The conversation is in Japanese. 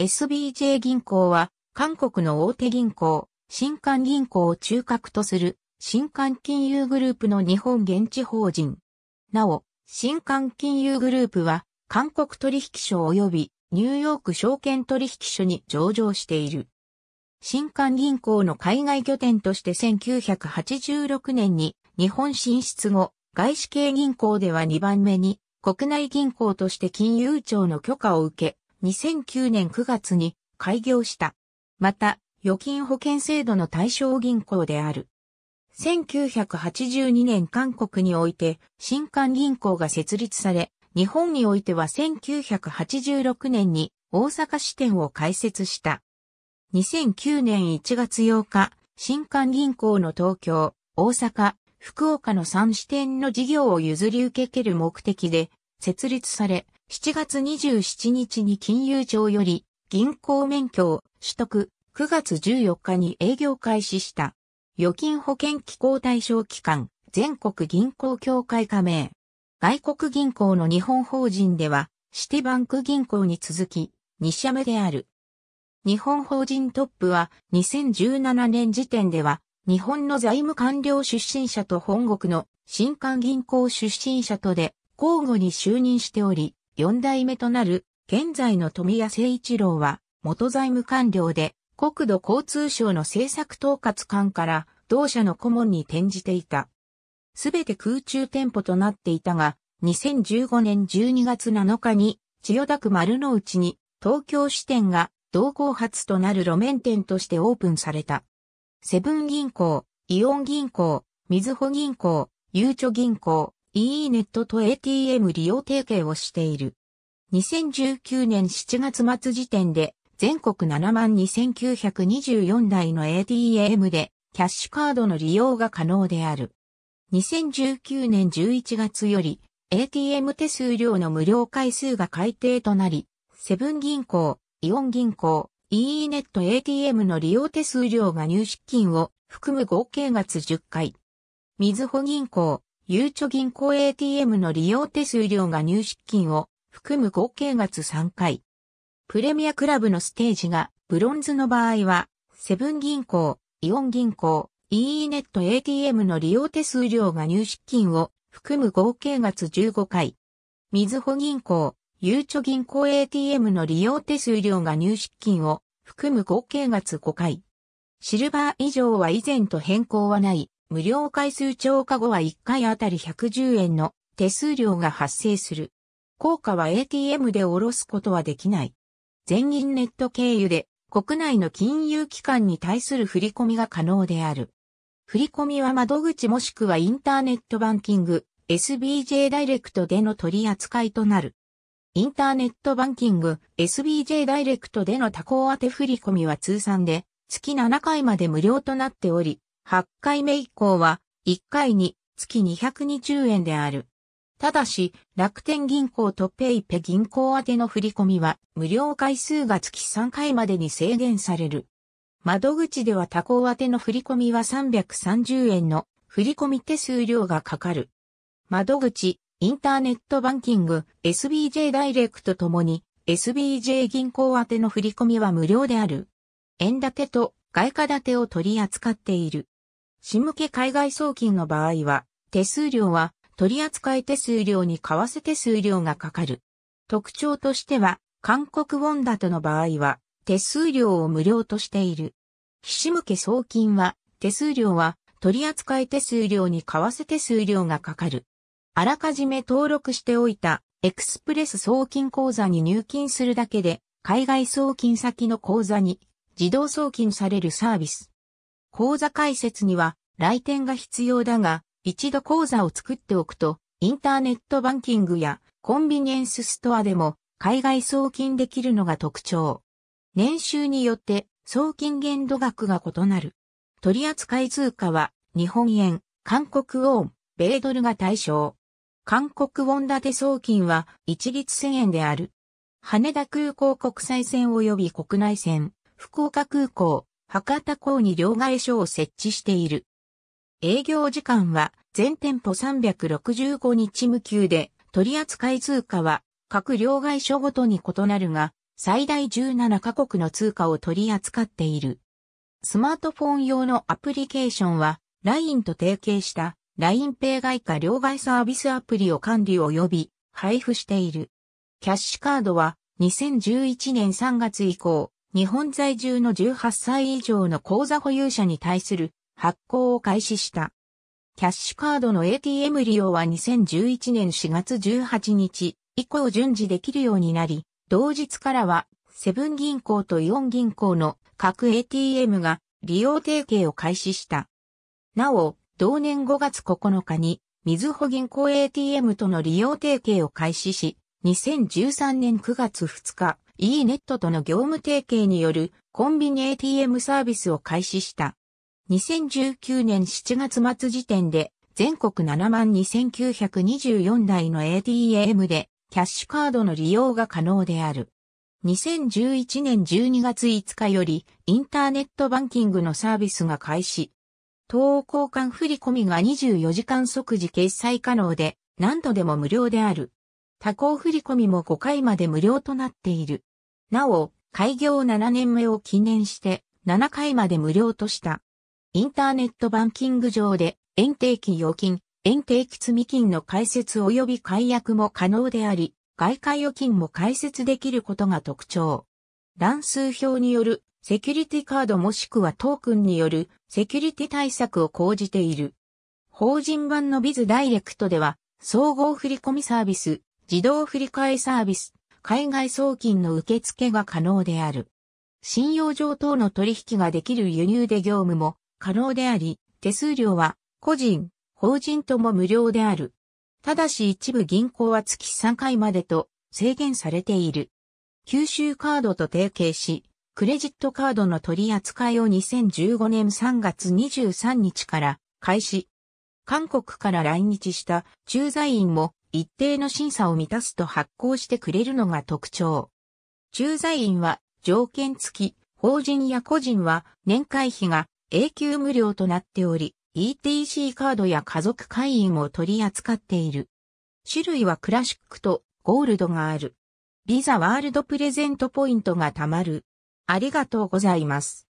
SBJ 銀行は韓国の大手銀行、新韓銀行を中核とする新韓金融グループの日本現地法人。なお、新韓金融グループは韓国取引所及びニューヨーク証券取引所に上場している。新韓銀行の海外拠点として1986年に日本進出後、外資系銀行では2番目に国内銀行として金融庁の許可を受け、2009年9月に開業した。また、預金保険制度の対象銀行である。1982年韓国において新韓銀行が設立され、日本においては1986年に大阪支店を開設した。2009年1月8日、新韓銀行の東京、大阪、福岡の3支店の事業を譲り受けける目的で設立され、7月27日に金融庁より銀行免許を取得、9月14日に営業開始した。預金保険機構対象機関、全国銀行協会加盟。外国銀行の日本法人では、シティバンク銀行に続き、2社目である。日本法人トップは2017年時点では日本の財務官僚出身者と本国の新韓銀行出身者とで交互に就任しており、四代目となる現在の富谷誠一郎は元財務官僚で国土交通省の政策統括官から同社の顧問に転じていた。すべて空中店舗となっていたが、2015年12月7日に千代田区丸の内に東京支店が同行発となる路面店としてオープンされた。セブン銀行、イオン銀行、みずほ銀行、ゆうちょ銀行、EE ネットと ATM 利用提携をしている。2019年7月末時点で全国72,924台の ATM でキャッシュカードの利用が可能である。2019年11月より ATM 手数料の無料回数が改定となり、セブン銀行、イオン銀行、e ネット ATM の利用手数料が入出金を含む合計月10回。みずほ銀行、ゆうちょ銀行 ATM の利用手数料が入出金を含む合計月3回。プレミアクラブのステージがブロンズの場合は、セブン銀行、イオン銀行、e ネット ATM の利用手数料が入出金を含む合計月15回。みずほ銀行、ゆうちょ銀行 ATM の利用手数料が入出金を含む合計月5回。シルバー以上は以前と変更はない。無料回数超過後は1回あたり110円の手数料が発生する。効果は ATM で下ろすことはできない。全銀ネット経由で国内の金融機関に対する振り込みが可能である。振り込みは窓口もしくはインターネットバンキング、SBJ ダイレクトでの取り扱いとなる。インターネットバンキング SBJ ダイレクトでの他行宛て振込は通算で月7回まで無料となっており、8回目以降は1回に月220円である。ただし、楽天銀行とペイペ銀行宛ての振込は無料回数が月3回までに制限される。窓口では他行宛ての振込は330円の振込手数料がかかる。窓口、インターネットバンキング、SBJ ダイレクトともに、SBJ 銀行宛ての振り込みは無料である。円建てと外貨建てを取り扱っている。仕向け海外送金の場合は、手数料は取扱手数料に為替手数料がかかる。特徴としては、韓国ウォンダとの場合は、手数料を無料としている。仕向け送金は、手数料は取扱手数料に為替手数料がかかる。あらかじめ登録しておいたエクスプレス送金口座に入金するだけで海外送金先の口座に自動送金されるサービス。口座開設には来店が必要だが、一度口座を作っておくと、インターネットバンキングやコンビニエンスストアでも海外送金できるのが特徴。年収によって送金限度額が異なる。取扱通貨は日本円、韓国ウォン、米ドルが対象。韓国ウォン建て送金は一律1000円である。羽田空港国際線及び国内線、福岡空港、博多港に両替所を設置している。営業時間は全店舗365日無休で、取扱通貨は各両替所ごとに異なるが、最大17カ国の通貨を取り扱っている。スマートフォン用のアプリケーションは LINE と提携した LINEPay 外貨両替サービスアプリを管理及び配布している。キャッシュカードは2011年3月以降、日本在住の18歳以上の口座保有者に対する発行を開始した。キャッシュカードの ATM 利用は2011年4月18日以降順次できるようになり、同日からはセブン銀行とイオン銀行の各 ATM が利用提携を開始した。なお、同年5月9日に、みずほ銀行 ATM との利用提携を開始し、2013年9月2日、e ネットとの業務提携によるコンビニ ATM サービスを開始した。2019年7月末時点で全国72,924台の ATM でキャッシュカードの利用が可能である。2011年12月5日よりインターネットバンキングのサービスが開始。東交換振込が24時間即時決済可能で、何度でも無料である。他行振込も5回まで無料となっている。なお、開業7年目を記念して7回まで無料とした。インターネットバンキング上で、円定期預金、円定期積金の開設及び解約も可能であり、外貨預金も開設できることが特徴。乱数表によるセキュリティカードもしくはトークンによるセキュリティ対策を講じている。法人版のビズダイレクトでは、総合振込サービス、自動振替サービス、海外送金の受付が可能である。信用上等の取引ができる輸入で業務も可能であり、手数料は個人、法人とも無料である。ただし一部銀行は月3回までと制限されている。九州カードと提携し、クレジットカードの取り扱いを2015年3月23日から開始。韓国から来日した駐在員も一定の審査を満たすと発行してくれるのが特徴。駐在員は条件付き、法人や個人は年会費が永久無料となっており、ETC カードや家族会員を取り扱っている。種類はクラシックとゴールドがある。ビザワールドプレゼントポイントが貯まる。ありがとうございます。